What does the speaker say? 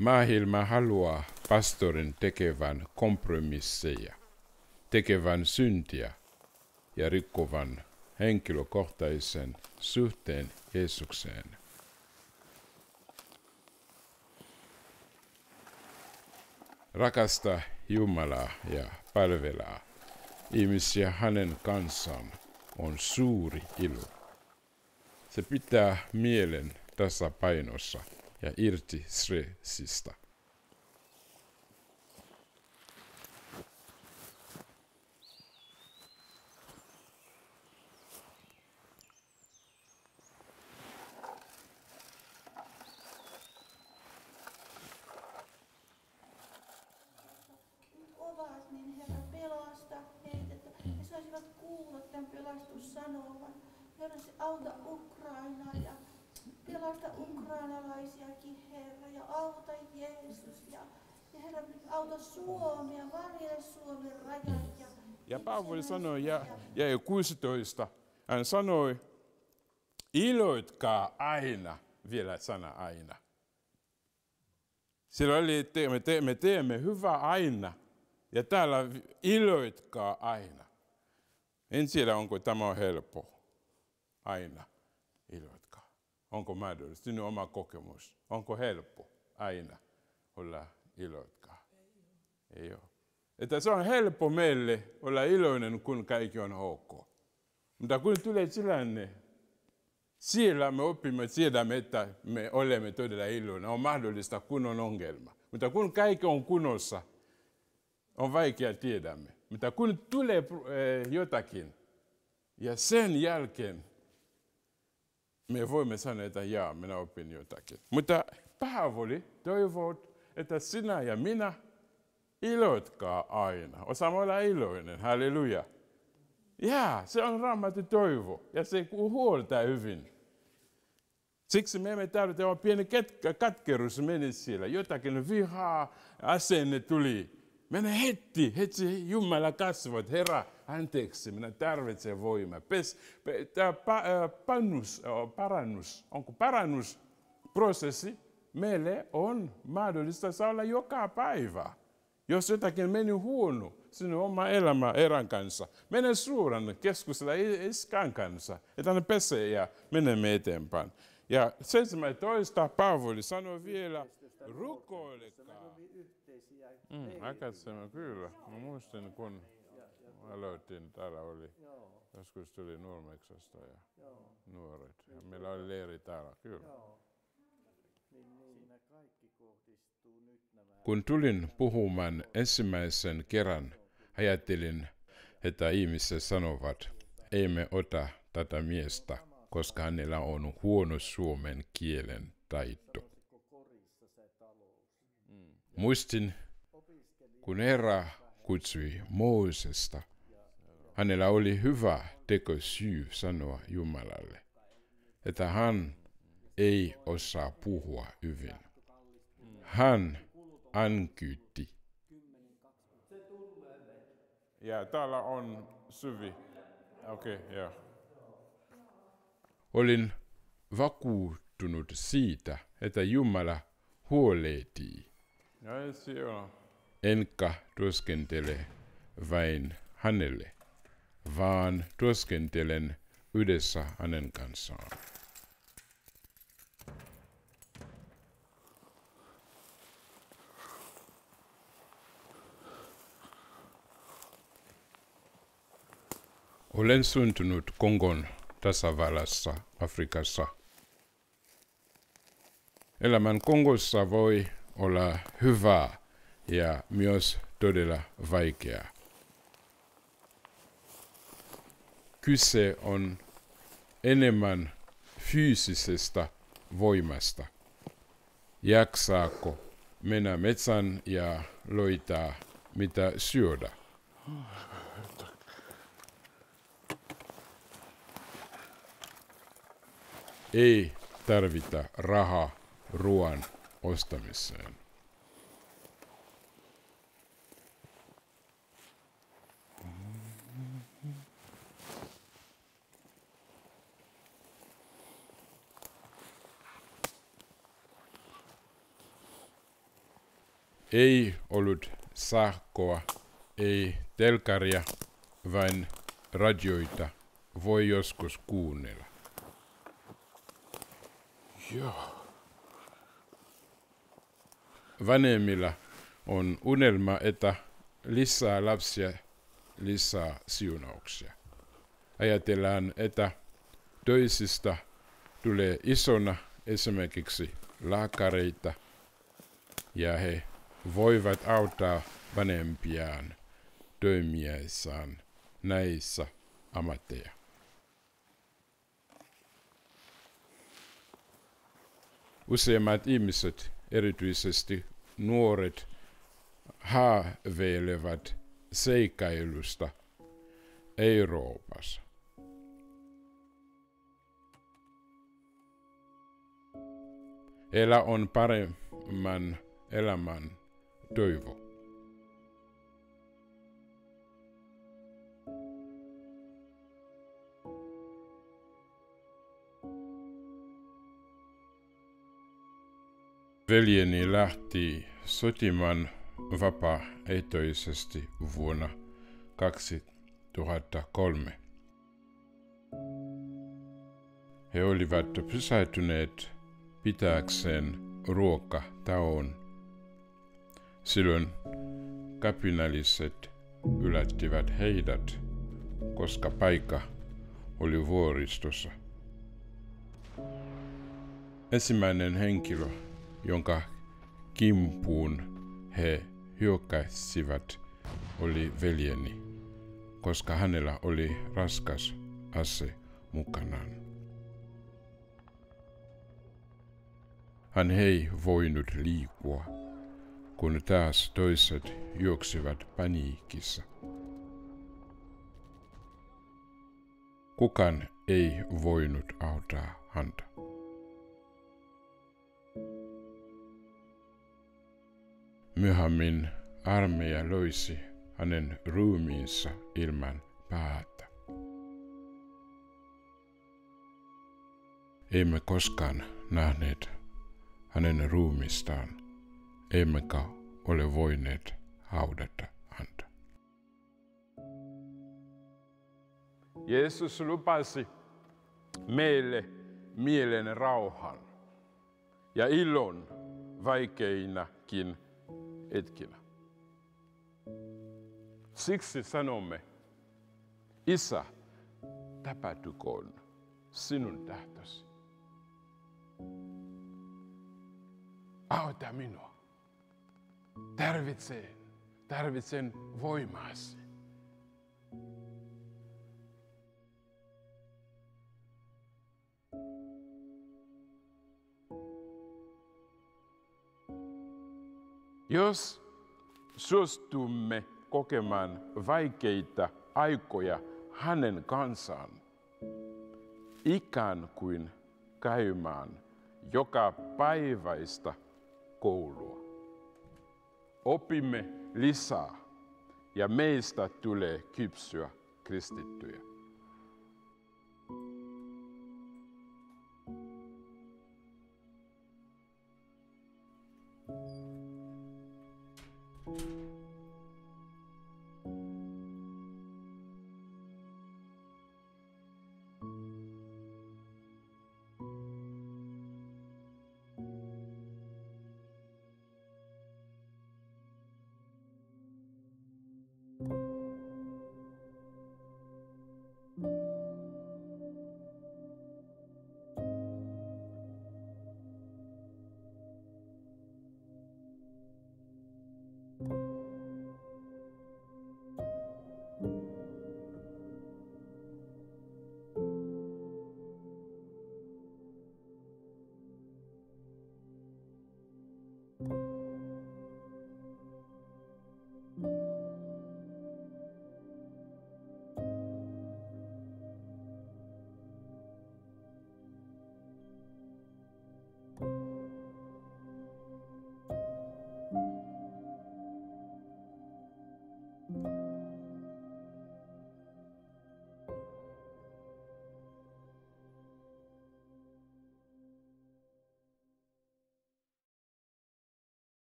Maailma haluaa pastorin tekevän kompromisseja, tekevän syntiä ja rikkovan henkilökohtaisen suhteen Jeesukseen. Rakasta Jumalaa ja palvelaa ihmisiä hänen kanssaan on suuri ilo. Se pitää mielen tasapainossa ja irti stressistä. ovat, niin Herra pelasta heitä, että he saisivat kuulla tämän pelastussanovan. Herra, auta Ukrainaa ja pelasta ukrainalaisiakin, Herra, ja auta Jeesus. Ja, ja Herra, auta Suomea, varjele Suomen rajat. Ja, Ja Paavali sanoi, ja, ja 16, hän sanoi, iloitkaa aina, vielä sana aina. Sillä oli, me, te, me teemme hyvää aina, ja täällä iloitkaa aina. En tiedä, onko tämä helppo. Aina iloitkaa. Onko mahdollista? Sinun oma kokemus. Onko helppo aina olla iloitkaa? Ei ole. Että se on helppo meille olla iloinen, kun kaikki on ok. Mutta kun tulee tilanne, siellä me opimme, tiedämme, että me olemme todella iloinen. On mahdollista, kun on ongelma. Mutta kun kaikki on kunnossa, on vaikea tiedämme. Mutta kun tulee eh, jotakin, ja sen jälkeen me voimme sanoa, että jaa, minä opin jotakin. Mutta Paavoli toivoo, että sinä ja minä iloitkaa aina. Osaamme olla iloinen, halleluja. Ja se on raamattu toivo, ja se huoltaa hyvin. Siksi me emme tarvitse pieni katkeruus meni siellä. Jotakin vihaa asenne tuli. Mene heti, heti Jumala kasvot, Herra, anteeksi, minä tarvitsen voimaa. Pes, pe, tämä pa, äh, pannus, äh, parannus, onko parannusprosessi meille on mahdollista saada joka päivä. Jos jotakin meni huono sinun oma elämä erän kanssa, mene suuran keskustella iskan kanssa, että hän pesee ja menemme eteenpäin. Ja 17 Paavoli sanoi vielä, rukoilekaa. Mm, aikaisemmin kyllä. Mä muistin, kun aloitin, täällä oli, joskus tuli Nurmeksesta ja nuoret. Ja meillä oli leiri täällä, kyllä. Kun tulin puhumaan ensimmäisen kerran, ajattelin, että ihmiset sanovat, emme ota tätä miestä, koska hänellä on huono suomen kielen taito. Muistin, kun Herra kutsui Moosesta, hänellä oli hyvä tekosyy sanoa Jumalalle, että hän ei osaa puhua hyvin. Hän ankytti. Ja täällä on syvi. Okei, okay, joo. Olin vakuuttunut siitä, että Jumala huolehtii. Enkä työskentele vain hänelle, vaan työskentelen yhdessä hänen kanssaan. Olen syntynyt Kongon tasavallassa Afrikassa. Elämän Kongossa voi olla hyvää ja myös todella vaikeaa. Kyse on enemmän fyysisestä voimasta. Jaksaako mennä metsän ja löytää mitä syödä? Ei tarvita rahaa ruoan ostamiseen. Ei ollut sähköä, ei telkaria, vain radioita voi joskus kuunnella. Joo. Vanhemmilla on unelma, että lisää lapsia, lisää siunauksia. Ajatellaan, että toisista tulee isona esimerkiksi lääkäreitä ja he voivat auttaa vanhempiaan toimiessaan näissä ammatteja. Useimmat ihmiset, erityisesti nuoret, haaveilevat seikailusta Euroopassa. Elä on paremman elämän toivo. Veljeni lähti sotimaan vapaaehtoisesti vuonna 2003. He olivat pysähtyneet pitääkseen ruokataon. Silloin kapinalliset yllättivät heidät, koska paikka oli vuoristossa. Ensimmäinen henkilö, jonka kimpuun he hyökkäsivät, oli veljeni, koska hänellä oli raskas ase mukanaan. Hän ei voinut liikkua, kun taas toiset juoksivat paniikissa. Kukaan ei voinut auttaa häntä. Myöhemmin armeija loisi hänen ruumiinsa ilman päätä. Emme koskaan nähneet hänen ruumistaan, emmekä ole voineet haudata häntä. Jeesus lupasi meille mielen rauhan ja ilon vaikeinakin hetkinä. Siksi sanomme, Isä, tapahtukoon sinun tahtosi. Auta minua. Tarvitsen, tarvitsen voimasi. Jos suostumme kokemaan vaikeita aikoja hänen kanssaan, ikään kuin käymään joka päiväistä koulua. Opimme lisää ja meistä tulee kypsyä kristittyjä.